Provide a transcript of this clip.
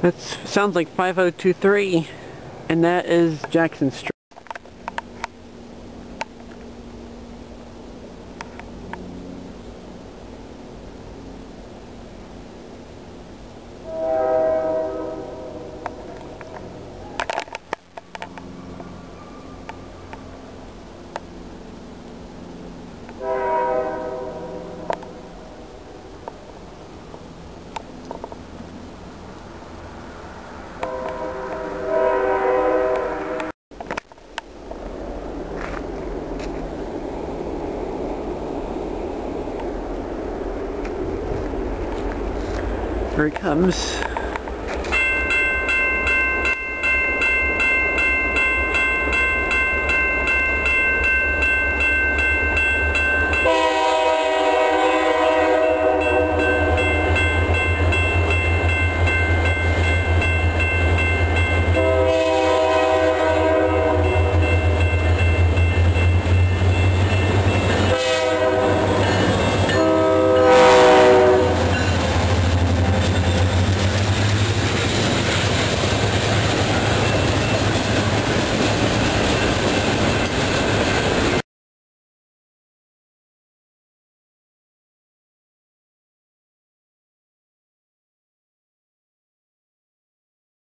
That sounds like 5023, and that is Jackson Street. Here he comes.